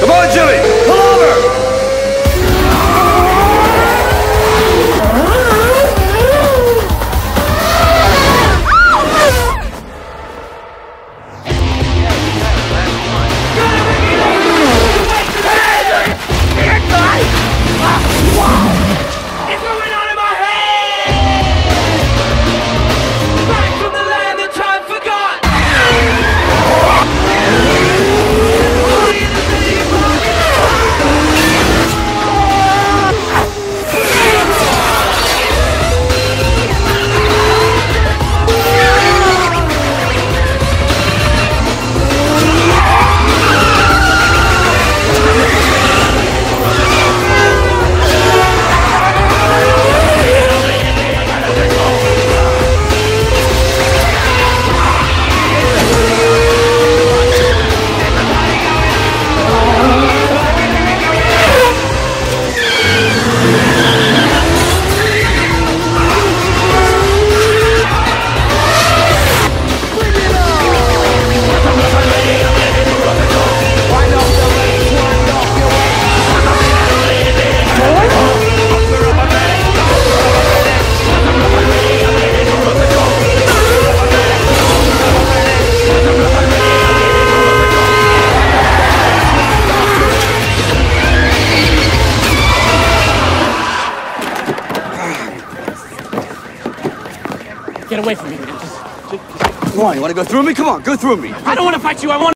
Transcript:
Come on, Jimmy! Get away from me. Man! Come on, you wanna go through me? Come on, go through me. I don't want to fight you. I want